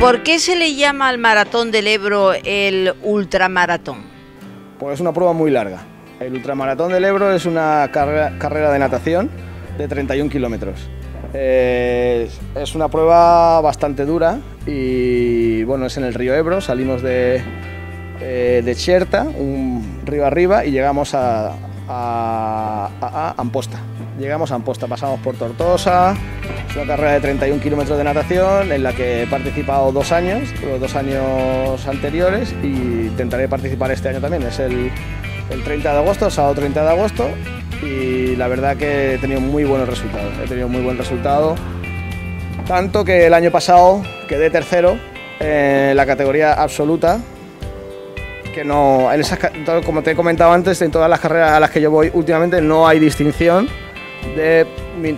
¿Por qué se le llama al maratón del Ebro el ultramaratón? Pues es una prueba muy larga. El ultramaratón del Ebro es una carrera, de natación de 31 kilómetros. Es una prueba bastante dura y bueno, es en el río Ebro, salimos de, eh, de Cherta, un río arriba, y llegamos a, a, Amposta. Llegamos a Amposta, pasamos por Tortosa, es una carrera de 31 kilómetros de natación en la que he participado dos años, los dos años anteriores, y intentaré participar este año también. Es el, el 30 de agosto, sábado 30 de agosto, y la verdad que he tenido muy buenos resultados. He tenido muy buen resultado, tanto que el año pasado quedé tercero en la categoría absoluta que no, en esas, como te he comentado antes, en todas las carreras a las que yo voy últimamente no hay distinción de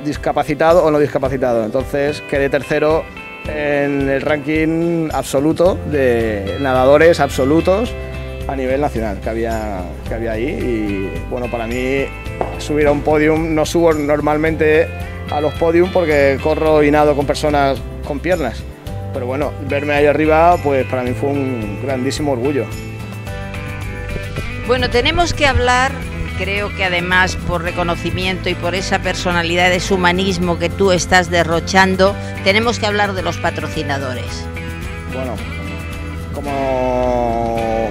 discapacitado o no discapacitado. Entonces quedé tercero en el ranking absoluto de nadadores absolutos a nivel nacional que había, que había ahí. Y bueno, para mí subir a un podium, no subo normalmente a los podiums porque corro y nado con personas con piernas. Pero bueno, verme ahí arriba, pues para mí fue un grandísimo orgullo. Bueno, tenemos que hablar, creo que además por reconocimiento y por esa personalidad, ese humanismo que tú estás derrochando, tenemos que hablar de los patrocinadores. Bueno, como,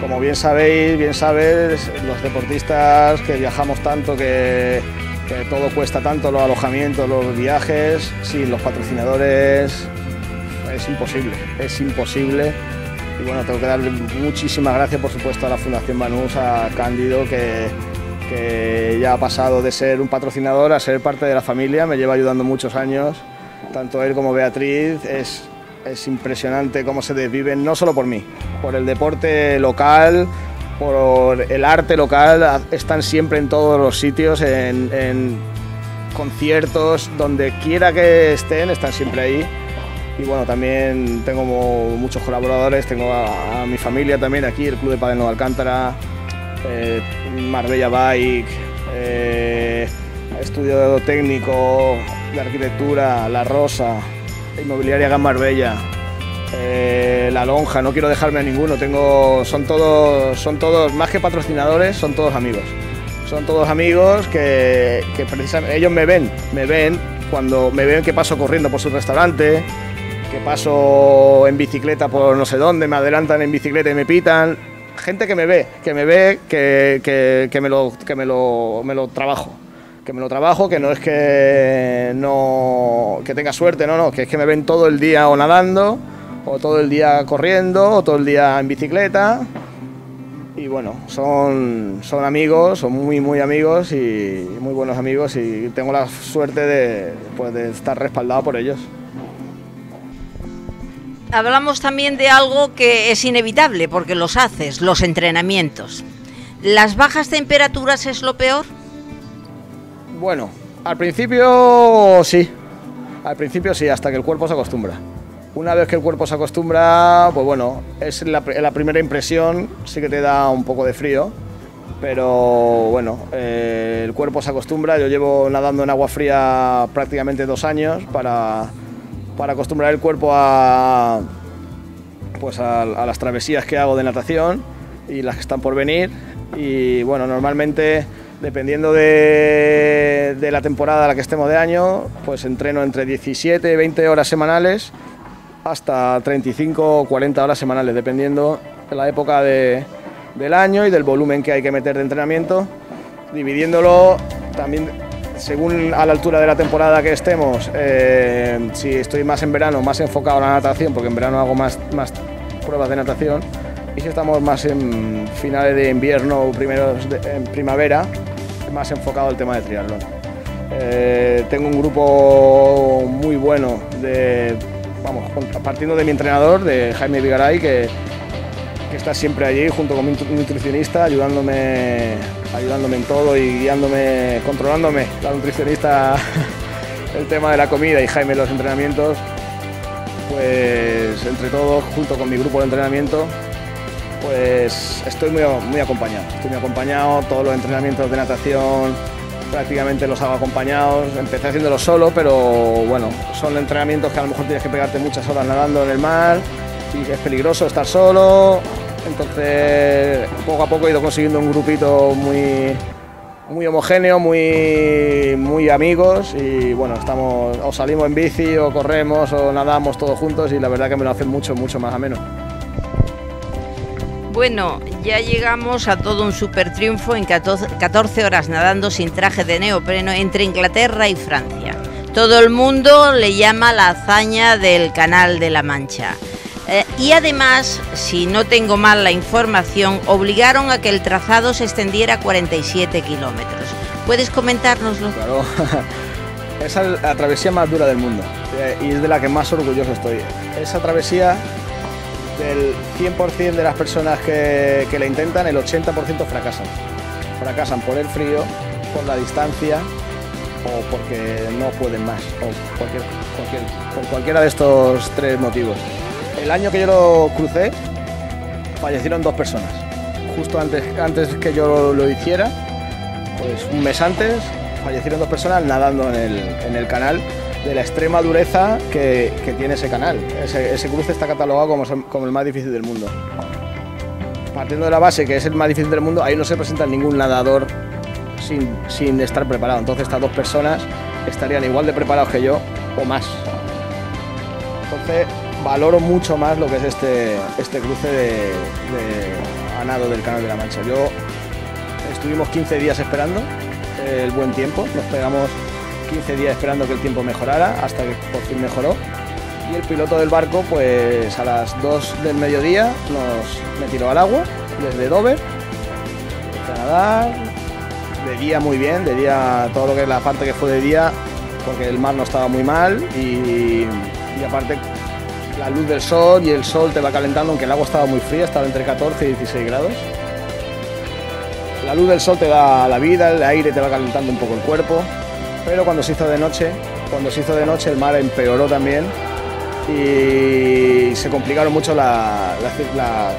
como bien sabéis, bien sabes, los deportistas que viajamos tanto, que, que todo cuesta tanto, los alojamientos, los viajes, sin los patrocinadores es imposible, es imposible y bueno, tengo que darle muchísimas gracias, por supuesto, a la Fundación Banús, a Cándido, que, ya ha pasado de ser un patrocinador a ser parte de la familia, me lleva ayudando muchos años, tanto él como Beatriz, es, es impresionante cómo se desviven, no solo por mí, por el deporte local, por el arte local, están siempre en todos los sitios, en, en conciertos, donde quiera que estén, están siempre ahí y bueno, también tengo muchos colaboradores, tengo a, mi familia también aquí, el Club de Padel de Alcántara, eh, Marbella Bike, eh, Estudio Técnico de Arquitectura, La Rosa, Inmobiliaria Gran Marbella, eh, La Lonja, no quiero dejarme a ninguno, tengo, son, todos, son todos, más que patrocinadores, son todos amigos. Son todos amigos que, que precisamente ellos me ven, me ven cuando me ven que paso corriendo por su restaurante, que paso en bicicleta por no sé dónde, me adelantan en bicicleta y me pitan. Gente que me ve, que me ve, que, que, me, lo, que me, lo, me lo trabajo. Que me lo trabajo, que no es que no que tenga suerte, no, no, que es que me ven todo el día o nadando, o todo el día corriendo, o todo el día en bicicleta. Y bueno, son, son amigos, son muy, muy amigos y muy buenos amigos y tengo la suerte de, pues, de estar respaldado por ellos hablamos también de algo que es inevitable porque los haces, los entrenamientos. ¿Las bajas temperaturas es lo peor? Bueno, al principio sí. Al principio sí, hasta que el cuerpo se acostumbra. Una vez que el cuerpo se acostumbra, pues bueno, es la, primera impresión, sí que te da un poco de frío, pero bueno, eh, el cuerpo se acostumbra. Yo llevo nadando en agua fría prácticamente dos años para, para acostumbrar el cuerpo a, pues a, las travesías que hago de natación y las que están por venir. Y bueno, normalmente dependiendo de, la temporada a la que estemos de año, pues entreno entre 17 y 20 horas semanales hasta 35 o 40 horas semanales, dependiendo de la época de, del año y del volumen que hay que meter de entrenamiento, dividiéndolo también según a la altura de la temporada que estemos, eh, si estoy más en verano, más enfocado a la natación, porque en verano hago más, más pruebas de natación, y si estamos más en finales de invierno o primeros de, en primavera, más enfocado al tema de triatlón. Eh, tengo un grupo muy bueno de, vamos, partiendo de mi entrenador, de Jaime Vigaray, que, que está siempre allí junto con mi nutricionista, ayudándome ayudándome en todo y guiándome, controlándome, la nutricionista, el tema de la comida y Jaime los entrenamientos, pues entre todos, junto con mi grupo de entrenamiento, pues estoy muy, muy acompañado. Estoy muy acompañado, todos los entrenamientos de natación prácticamente los hago acompañados. Empecé haciéndolo solo, pero bueno, son entrenamientos que a lo mejor tienes que pegarte muchas horas nadando en el mar y es peligroso estar solo. Entonces, poco a poco he ido consiguiendo un grupito muy, muy homogéneo, muy, muy amigos y bueno, estamos, o salimos en bici o corremos o nadamos todos juntos y la verdad que me lo hacen mucho, mucho más ameno. Bueno, ya llegamos a todo un super triunfo en 14 horas nadando sin traje de neopreno entre Inglaterra y Francia. Todo el mundo le llama la hazaña del Canal de la Mancha. Eh, y además, si no tengo mal la información, obligaron a que el trazado se extendiera 47 kilómetros. ¿Puedes comentárnoslo? Claro, es la travesía más dura del mundo eh, y es de la que más orgulloso estoy. Esa travesía, del 100% de las personas que, que la intentan, el 80% fracasan. Fracasan por el frío, por la distancia o porque no pueden más, o cualquier, por cualquiera de estos tres motivos. El año que yo lo crucé, fallecieron dos personas. Justo antes, antes que yo lo hiciera, pues un mes antes, fallecieron dos personas nadando en el, canal de la extrema dureza que, tiene ese canal. Ese, cruce está catalogado como, como, el más difícil del mundo. Partiendo de la base que es el más difícil del mundo, ahí no se presenta ningún nadador sin, sin estar preparado. Entonces estas dos personas estarían igual de preparados que yo o más. Entonces valoro mucho más lo que es este, este cruce de, a nado del Canal de la Mancha. Yo estuvimos 15 días esperando el buen tiempo, nos pegamos 15 días esperando que el tiempo mejorara hasta que por fin mejoró. Y el piloto del barco, pues a las 2 del mediodía nos me tiró al agua desde Dover, a nadar, de día muy bien, de día todo lo que es la parte que fue de día, porque el mar no estaba muy mal y aparte la luz del sol y el sol te va calentando, aunque el agua estaba muy fría, estaba entre 14 y 16 grados. La luz del sol te da la vida, el aire te va calentando un poco el cuerpo, pero cuando se hizo de noche, cuando se hizo de noche el mar empeoró también y se complicaron mucho la,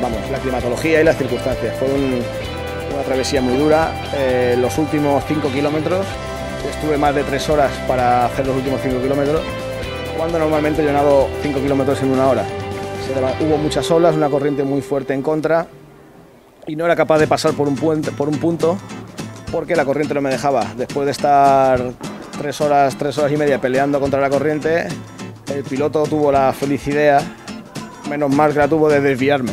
vamos, la climatología y las circunstancias. Fue una travesía muy dura. Eh, los últimos 5 kilómetros, estuve más de 3 horas para hacer los últimos 5 kilómetros cuando normalmente yo nado 5 kilómetros en una hora. hubo muchas olas, una corriente muy fuerte en contra y no era capaz de pasar por un, puente, por un punto porque la corriente no me dejaba. Después de estar tres horas, tres horas y media peleando contra la corriente, el piloto tuvo la feliz idea, menos mal que la tuvo, de desviarme.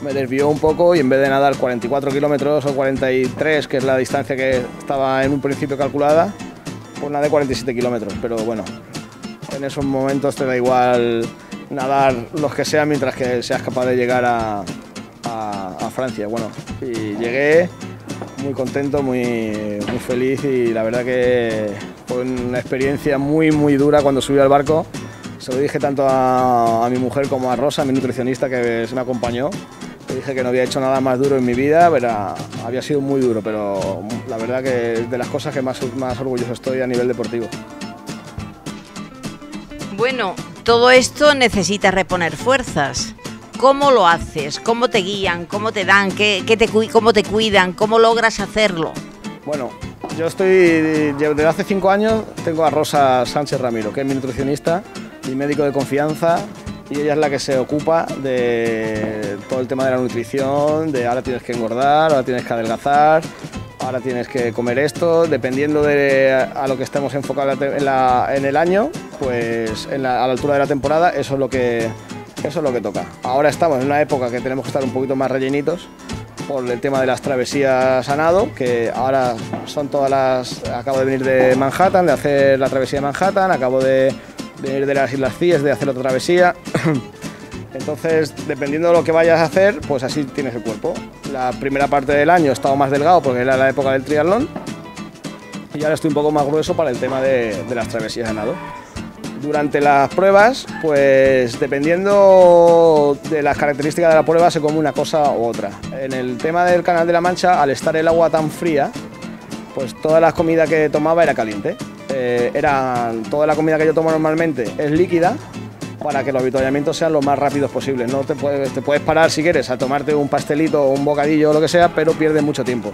Me desvió un poco y en vez de nadar 44 kilómetros o 43, que es la distancia que estaba en un principio calculada, pues nadé 47 kilómetros. Pero bueno, en esos momentos te da igual nadar los que sean mientras que seas capaz de llegar a, Francia. Bueno, llegué muy contento, muy, muy feliz y la verdad que fue una experiencia muy, muy dura cuando subí al barco. Se lo dije tanto a, mi mujer como a Rosa, mi nutricionista que se me acompañó. Le dije que no había hecho nada más duro en mi vida, pero había sido muy duro, pero la verdad que es de las cosas que más, más orgulloso estoy a nivel deportivo. Bueno, todo esto necesita reponer fuerzas. ¿Cómo lo haces? ¿Cómo te guían? ¿Cómo te dan? ¿Qué, te, ¿Cómo te cuidan? ¿Cómo logras hacerlo? Bueno, yo estoy, desde hace cinco años tengo a Rosa Sánchez Ramiro, que es mi nutricionista, mi médico de confianza, y ella es la que se ocupa de todo el tema de la nutrición, de ahora tienes que engordar, ahora tienes que adelgazar, ahora tienes que comer esto, dependiendo de a lo que estemos enfocados en, el año, pues a la altura de la temporada, eso es lo que eso es lo que toca. Ahora estamos en una época que tenemos que estar un poquito más rellenitos por el tema de las travesías a nado, que ahora son todas las... Acabo de venir de Manhattan, de hacer la travesía de Manhattan, acabo de venir de las Islas Cíes, de hacer otra travesía. Entonces, dependiendo de lo que vayas a hacer, pues así tienes el cuerpo. La primera parte del año he estado más delgado porque era la época del triatlón y ahora estoy un poco más grueso para el tema de, las travesías de nado. Durante las pruebas, pues dependiendo de las características de la prueba se come una cosa u otra. En el tema del Canal de la Mancha, al estar el agua tan fría, pues toda la comida que tomaba era caliente. Eh, era, toda la comida que yo tomo normalmente es líquida para que los avituallamientos sean lo más rápidos posible. No te puedes, te puedes parar si quieres a tomarte un pastelito o un bocadillo o lo que sea, pero pierdes mucho tiempo.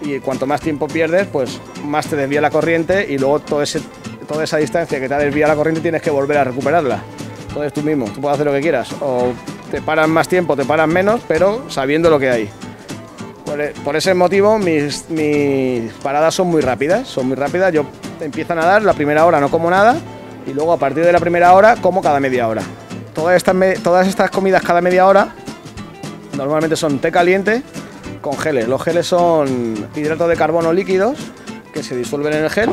y cuanto más tiempo pierdes, pues más te desvía la corriente y luego todo ese, toda esa distancia que te ha desviado la corriente tienes que volver a recuperarla. Entonces tú mismo, tú puedes hacer lo que quieras, o te paran más tiempo, te paran menos, pero sabiendo lo que hay. Por, e, por ese motivo mis, mis paradas son muy rápidas, son muy rápidas. Yo empiezo a nadar, la primera hora no como nada y luego a partir de la primera hora como cada media hora. Todas estas, todas estas comidas cada media hora normalmente son té caliente con geles. Los geles son hidratos de carbono líquidos que se disuelven en el gel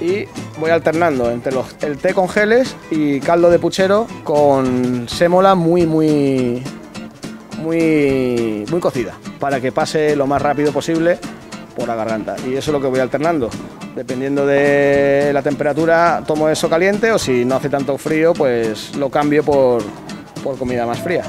y voy alternando entre los- el té con geles y caldo de puchero con sémola muy muy muy muy cocida para que pase lo más rápido posible por la garganta. Y eso es lo que voy alternando. Dependiendo de la temperatura tomo eso caliente o si no hace tanto frío pues lo cambio por, por comida más fría